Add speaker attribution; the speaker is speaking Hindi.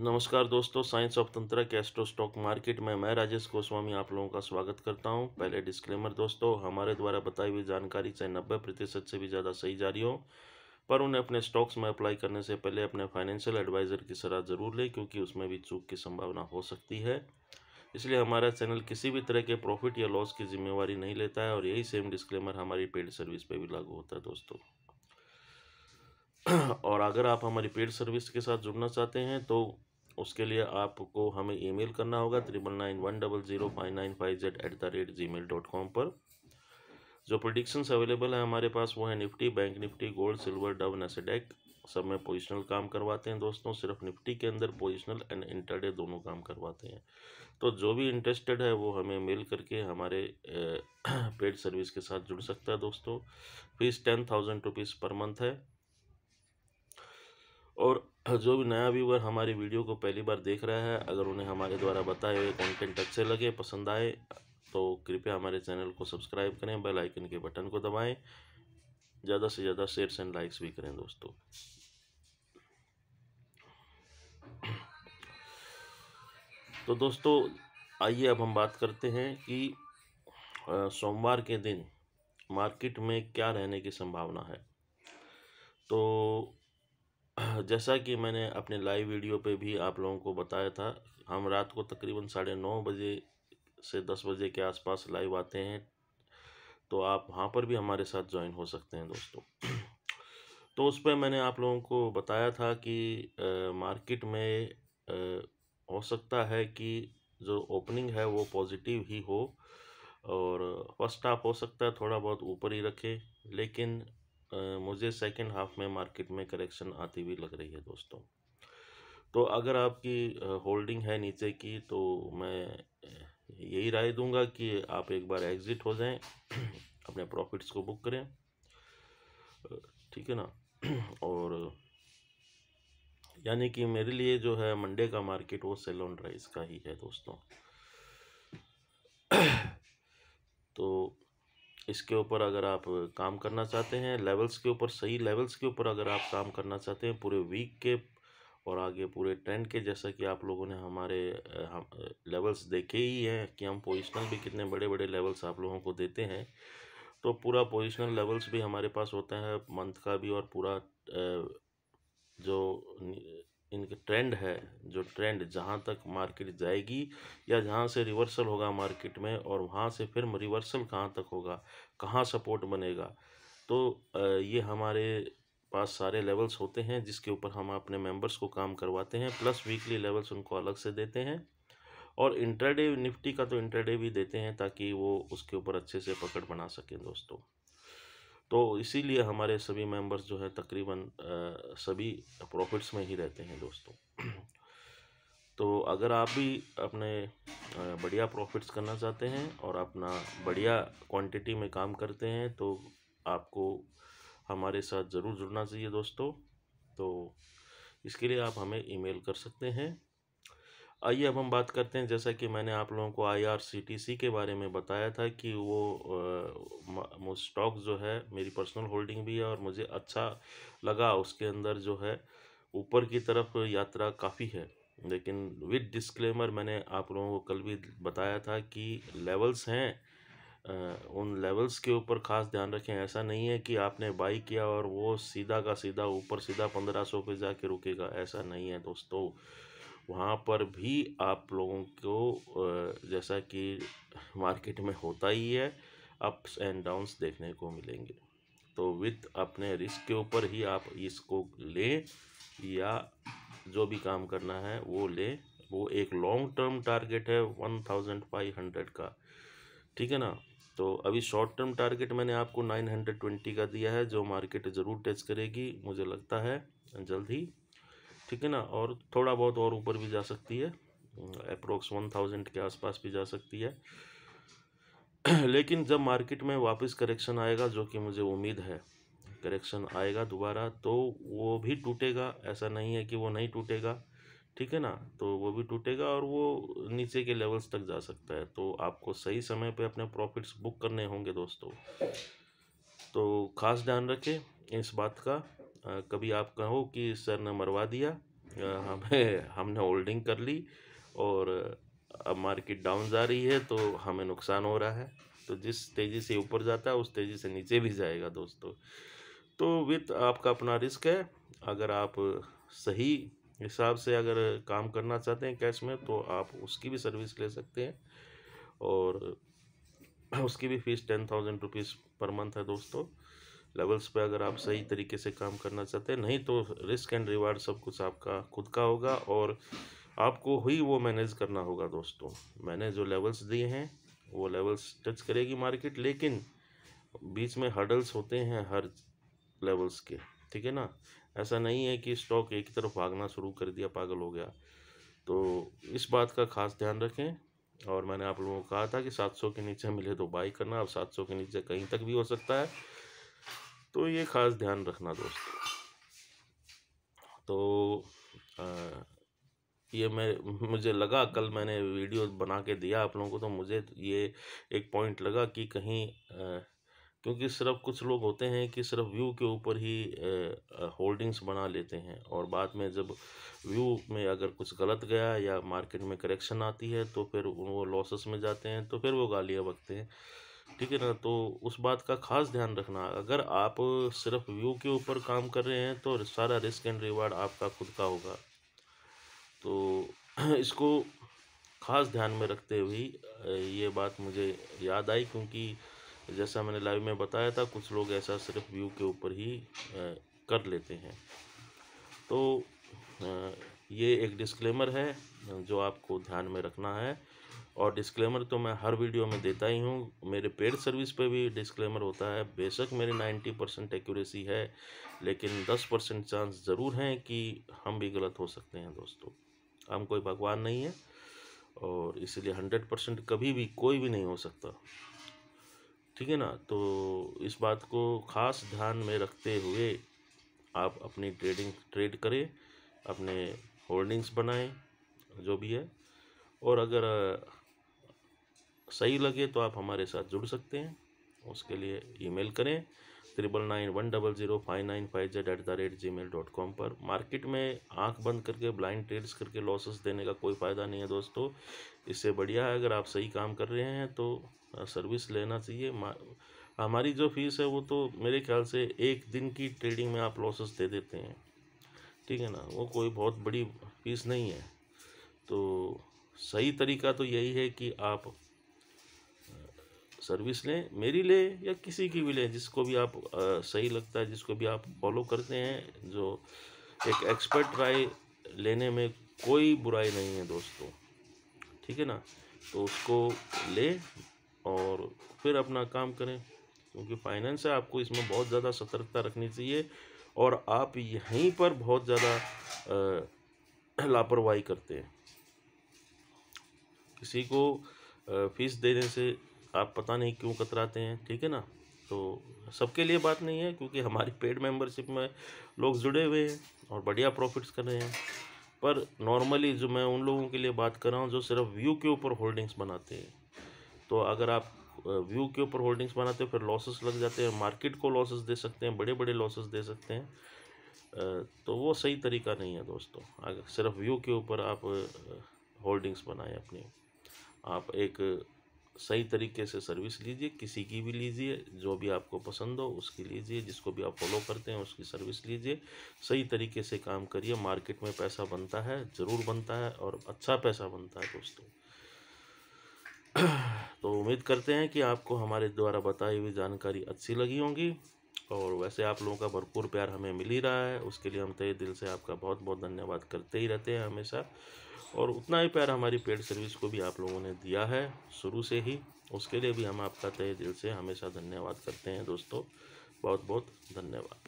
Speaker 1: नमस्कार दोस्तों, साइंस ऑफ़ तंत्र के एस्ट्रो स्टॉक मार्केट में मैं राजेश गोस्वामी आप लोगों का स्वागत करता हूँ। पहले डिस्क्लेमर दोस्तों, हमारे द्वारा बताई हुई जानकारी चाहे नब्बे प्रतिशत से भी ज़्यादा सही जा रही हो, पर उन्हें अपने स्टॉक्स में अप्लाई करने से पहले अपने फाइनेंशियल एडवाइज़र की सलाह ज़रूर लें, क्योंकि उसमें भी चूक की संभावना हो सकती है। इसलिए हमारा चैनल किसी भी तरह के प्रॉफिट या लॉस की जिम्मेवारी नहीं लेता है, और यही सेम डिस्क्लेमर हमारी पेड सर्विस पर भी लागू होता है दोस्तों। और अगर आप हमारी पेड सर्विस के साथ जुड़ना चाहते हैं तो उसके लिए आपको हमें ईमेल करना होगा triple nine one double zero five nine five Z at the rate Gmail dot com पर। जो प्रोडिक्शंस अवेलेबल है हमारे पास, वो है Nifty bank Nifty gold silver dub Nasdaq सब में पोजिशनल काम करवाते हैं दोस्तों, सिर्फ़ निफ्टी के अंदर पोजिशनल एंड इंटरडे दोनों काम करवाते हैं। तो जो भी इंटरेस्टेड है, वो हमें मेल करके हमारे पेड सर्विस के साथ जुड़ सकता है दोस्तों। Fees ten thousand rupees per month है। और जो भी नया व्यूवर हमारी वीडियो को पहली बार देख रहा है, अगर उन्हें हमारे द्वारा बताए हुए कंटेंट अच्छे लगे, पसंद आए तो कृपया हमारे चैनल को सब्सक्राइब करें बेल आइकन के बटन को दबाएँ। ज़्यादा से ज़्यादा शेयर्स एंड लाइक्स भी करें दोस्तों। तो दोस्तों, आइए अब हम बात करते हैं कि सोमवार के दिन मार्केट में क्या रहने की संभावना है। तो जैसा कि मैंने अपने लाइव वीडियो पे भी आप लोगों को बताया था हम रात को तकरीबन साढ़े नौ बजे से दस बजे के आसपास लाइव आते हैं तो आप वहाँ पर भी हमारे साथ ज्वाइन हो सकते हैं दोस्तों। तो उस पर मैंने आप लोगों को बताया था कि आ, मार्केट में आ, हो सकता है कि जो ओपनिंग है वो पॉजिटिव ही हो और फ़र्स्ट हाफ़ हो सकता है थोड़ा बहुत ऊपर ही रखे लेकिन मुझे सेकेंड हाफ़ में मार्केट में करेक्शन आती हुई लग रही है दोस्तों। तो अगर आपकी होल्डिंग है नीचे की तो मैं यही राय दूँगा कि आप एक बार एग्ज़िट हो जाएँ, अपने प्रॉफिट्स को बुक करें। ठीक है ना? और यानी कि मेरे लिए जो है मंडे का मार्केट वो सेल ऑन राइस का ही है दोस्तों। तो इसके ऊपर अगर आप काम करना चाहते हैं लेवल्स के ऊपर, सही लेवल्स के ऊपर अगर आप काम करना चाहते हैं, पूरे वीक के और आगे पूरे ट्रेंड के, जैसा कि आप लोगों ने हमारे हम लेवल्स देखे ही हैं कि हम पोजिशनल भी कितने बड़े बड़े लेवल्स आप लोगों को देते हैं। तो पूरा पोजिशनल लेवल्स भी हमारे पास होता है मंथ का भी और पूरा जो इनके ट्रेंड है, जो ट्रेंड जहाँ तक मार्केट जाएगी या जहाँ से रिवर्सल होगा मार्केट में और वहाँ से फिर रिवर्सल कहाँ तक होगा, कहाँ सपोर्ट बनेगा। तो ये हमारे पास सारे लेवल्स होते हैं, जिसके ऊपर हम अपने मेंबर्स को काम करवाते हैं प्लस वीकली लेवल्स उनको अलग से देते हैं। और इंटरडे निफ्टी का तो इंटरडे भी देते हैं, ताकि वो उसके ऊपर अच्छे से पकड़ बना सकें दोस्तों। तो इसीलिए हमारे सभी मेंबर्स जो है तकरीबन सभी प्रॉफिट्स में ही रहते हैं दोस्तों। तो अगर आप भी अपने बढ़िया प्रॉफिट्स करना चाहते हैं और अपना बढ़िया क्वांटिटी में काम करते हैं तो आपको हमारे साथ ज़रूर जुड़ना चाहिए दोस्तों। तो इसके लिए आप हमें ईमेल कर सकते हैं आइए अब हम बात करते हैं, जैसा कि मैंने आप लोगों को आईआरसीटीसी के बारे में बताया था कि वो स्टॉक जो है, मेरी पर्सनल होल्डिंग भी है और मुझे अच्छा लगा, उसके अंदर जो है, ऊपर की तरफ़ यात्रा काफ़ी है। लेकिन विद डिस्क्लेमर मैंने आप लोगों को कल भी बताया था कि लेवल्स हैं उन लेवल्स के ऊपर ख़ास ध्यान रखें। ऐसा नहीं है कि आपने बाई किया और वो सीधा का सीधा, ऊपर सीधा पंद्रह सौ पे जाके रुकेगा, ऐसा नहीं है दोस्तों। वहाँ पर भी आप लोगों को जैसा कि मार्केट में होता ही है, अप्स एंड डाउन्स देखने को मिलेंगे। तो विथ अपने रिस्क के ऊपर ही आप इसको लें या जो भी काम करना है वो लें। वो एक लॉन्ग टर्म टारगेट है वन थाउज़ेंड फाइव हंड्रेड का। ठीक है ना? तो अभी शॉर्ट टर्म टारगेट मैंने आपको नाइन हंड्रेड ट्वेंटी का दिया है, जो मार्केट ज़रूर टच करेगी, मुझे लगता है, जल्द ही। ठीक है ना? और थोड़ा बहुत और ऊपर भी जा सकती है। अप्रोक्स वन थाउज़ेंड के आसपास भी जा सकती है। लेकिन जब मार्केट में वापस करेक्शन आएगा, जो कि मुझे उम्मीद है, करेक्शन आएगा दोबारा तो वो भी टूटेगा। ऐसा नहीं है कि वो नहीं टूटेगा, ठीक है ना? तो वो भी टूटेगा और वो नीचे के लेवल्स तक जा सकता है। तो आपको सही समय पे अपने प्रॉफिट्स बुक करने होंगे दोस्तों। तो ख़ास ध्यान रखें इस बात का। कभी आप कहो कि सर ने मरवा दिया हमें, हमने होल्डिंग कर ली और अब मार्केट डाउन जा रही है तो हमें नुकसान हो रहा है। तो जिस तेज़ी से ऊपर जाता है, उस तेज़ी से नीचे भी जाएगा दोस्तों। तो विथ आपका अपना रिस्क है, अगर आप सही हिसाब से अगर काम करना चाहते हैं कैश में तो आप उसकी भी सर्विस ले सकते हैं और उसकी भी fees ten thousand rupees per month है दोस्तों। लेवल्स पे अगर आप सही तरीके से काम करना चाहते हैं, नहीं तो रिस्क एंड रिवार्ड सब कुछ आपका खुद का होगा और आपको ही वो मैनेज करना होगा दोस्तों। मैंने जो लेवल्स दिए हैं, वो लेवल्स टच करेगी मार्केट लेकिन बीच में हर्डल्स होते हैं हर लेवल्स के, ठीक है ना? ऐसा नहीं है कि स्टॉक एक तरफ़ भागना शुरू कर दिया, पागल हो गया। तो इस बात का खास ध्यान रखें और मैंने आप लोगों को कहा था कि 700 के नीचे मिले तो बाई करना, अब 700 के नीचे कहीं तक भी हो सकता है। तो ये खास ध्यान रखना दोस्तों। तो आ, ये मैं मुझे लगा कल मैंने वीडियो बना के दिया आप लोगों को तो मुझे ये एक पॉइंट लगा कि कहीं आ, क्योंकि सिर्फ़ कुछ लोग होते हैं कि सिर्फ़ व्यू के ऊपर ही होल्डिंग्स बना लेते हैं और बाद में जब व्यू में अगर कुछ गलत गया या मार्केट में करेक्शन आती है तो फिर वो लॉसेस में जाते हैं तो फिर वो गालियाँ बकते हैं। ठीक है ना? तो उस बात का खास ध्यान रखना। अगर आप सिर्फ़ व्यू के ऊपर काम कर रहे हैं तो सारा रिस्क एंड रिवार्ड आपका खुद का होगा। तो इसको खास ध्यान में रखते हुए ये बात मुझे याद आई, क्योंकि जैसा मैंने लाइव में बताया था, कुछ लोग ऐसा सिर्फ़ व्यू के ऊपर ही कर लेते हैं। तो ये एक डिस्क्लेमर है, जो आपको ध्यान में रखना है। और डिस्क्लेमर तो मैं हर वीडियो में देता ही हूँ। मेरे पेड सर्विस पे भी डिस्क्लेमर होता है। बेशक मेरी नाइन्टी परसेंट एक्यूरेसी है, लेकिन दस परसेंट चांस ज़रूर हैं कि हम भी गलत हो सकते हैं दोस्तों। हम कोई भगवान नहीं है, और इसलिए हंड्रेड परसेंट कभी भी कोई भी नहीं हो सकता। ठीक है ना? तो इस बात को ख़ास ध्यान में रखते हुए आप अपनी ट्रेडिंग ट्रेड करें, अपने होल्डिंग्स बनाएँ, जो भी है। और अगर सही लगे तो आप हमारे साथ जुड़ सकते हैं। उसके लिए ईमेल करें triple nine one double zero five nine five Z at the rate Gmail dot com पर। मार्केट में आँख बंद करके, ब्लाइंड ट्रेड्स करके लॉसेस देने का कोई फ़ायदा नहीं है दोस्तों। इससे बढ़िया है, अगर आप सही काम कर रहे हैं तो सर्विस लेना चाहिए। हमारी जो फ़ीस है वो तो मेरे ख्याल से एक दिन की ट्रेडिंग में आप लॉसेस दे देते हैं। ठीक है ना? वो कोई बहुत बड़ी फ़ीस नहीं है। तो सही तरीका तो यही है कि आप सर्विस लें मेरी लें या किसी की भी लें जिसको भी आप आ, सही लगता है जिसको भी आप फॉलो करते हैं जो एक एक्सपर्ट राय लेने में कोई बुराई नहीं है दोस्तों। ठीक है ना? तो उसको ले और फिर अपना काम करें क्योंकि फाइनेंस है आपको इसमें बहुत ज़्यादा सतर्कता रखनी चाहिए। और आप यहीं पर बहुत ज़्यादा लापरवाही करते हैं। किसी को फ़ीस देने से आप पता नहीं क्यों कतराते हैं, ठीक है ना? तो सबके लिए बात नहीं है, क्योंकि हमारी पेड मेंबरशिप में लोग जुड़े हुए हैं और बढ़िया प्रॉफिट्स कर रहे हैं। पर नॉर्मली जो मैं उन लोगों के लिए बात कर रहा हूँ जो सिर्फ़ व्यू के ऊपर होल्डिंग्स बनाते हैं तो अगर आप व्यू के ऊपर होल्डिंग्स बनाते हैं, फिर लॉसेस लग जाते हैं मार्केट को लॉसेस दे सकते हैं बड़े बड़े लॉसेस दे सकते हैं। तो वो सही तरीका नहीं है दोस्तों। अगर सिर्फ़ व्यू के ऊपर आप होल्डिंग्स बनाएँ अपनी। आप एक सही तरीके से सर्विस लीजिए, किसी की भी लीजिए, जो भी आपको पसंद हो, उसकी लीजिए, जिसको भी आप फॉलो करते हैं, उसकी सर्विस लीजिए। सही तरीके से काम करिए मार्केट में पैसा बनता है, ज़रूर बनता है और अच्छा पैसा बनता है दोस्तों। तो उम्मीद करते हैं कि आपको हमारे द्वारा बताई हुई जानकारी अच्छी लगी होगी। और वैसे आप लोगों का भरपूर प्यार हमें मिल ही रहा है। उसके लिए हम तय दिल से आपका बहुत बहुत धन्यवाद करते ही रहते हैं हमेशा। और उतना ही प्यार हमारी पेड सर्विस को भी आप लोगों ने दिया है शुरू से ही। उसके लिए भी हम आपका तय दिल से हमेशा धन्यवाद करते हैं दोस्तों। बहुत बहुत धन्यवाद।